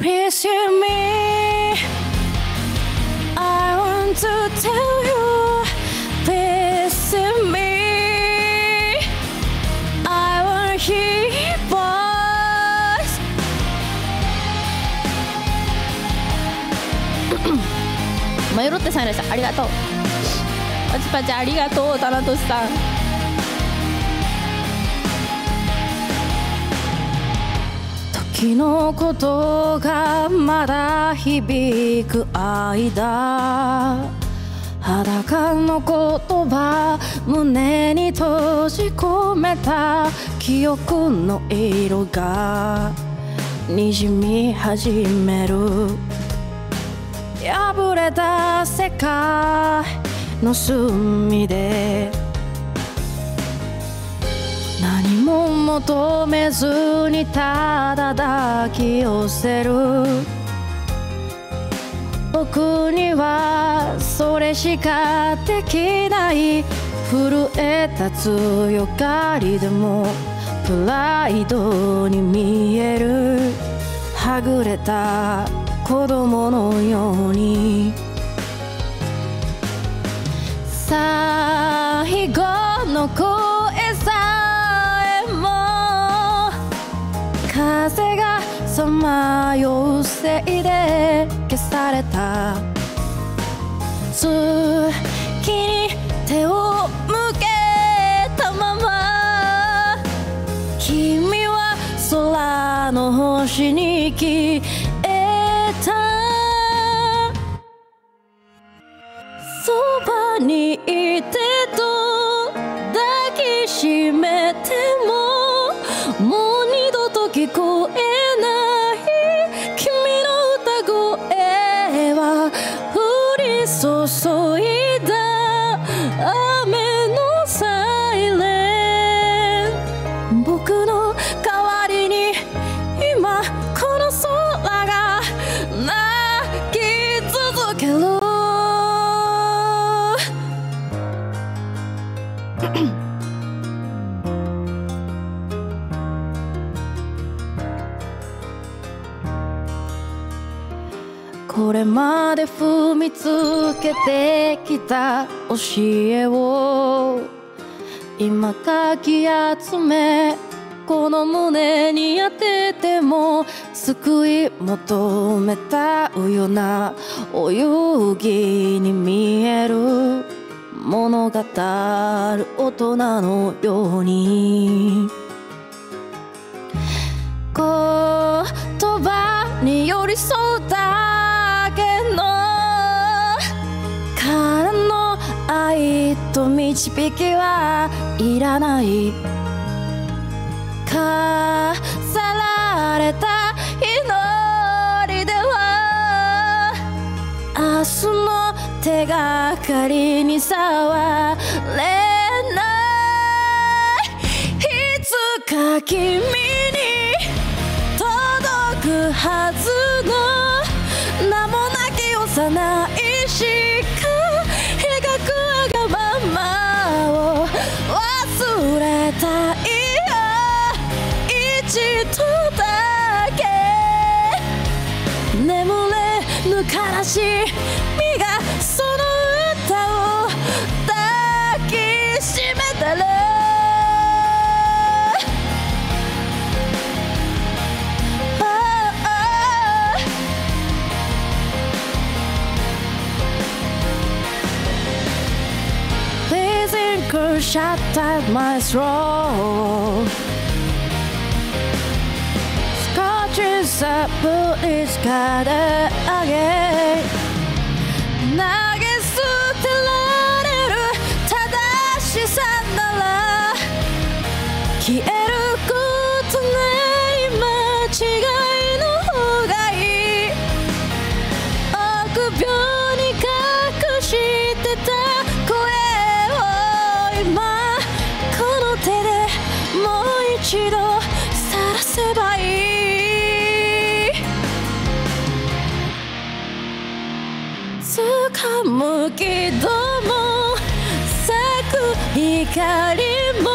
Please hear me I want to tell you Please hear me I want to hear your voice マヨロッテさんでしたありがとうパチパチありがとうタナトシさん時のことがまだ響く間裸の言葉胸に閉じ込めた記憶の色がにじみ始める。破れた世界の隅でも求めずにただ抱き寄せる。僕にはそれしかできない震えた強がりでもプライドに見える。はぐれた子供のように。最後の声まようせいで消された。月に手を向けたまま君は空の星に消えた。そばにいてと抱きしめてももう二度と聞こえこれまで踏みつけてきた教えを今かき集めこの胸に当てても救い求めたうような泳ぎに見える物語る大人のように。言葉に寄り添うだと導きはいらない飾られた祈りでは明日の手がかりに触れないいつか君に届くはずの名もなき幼いしか悲しみがその歌を抱きしめたらああ Please anchor shut at my throat Scratches up bullets got it again げ捨てられる正しさなら消えることない間違いの方がいい。臆病に隠してた声を今この手でもう一度掴むけども咲く光も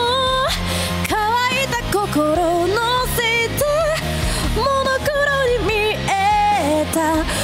乾いた心を乗せてモノクロに見えた。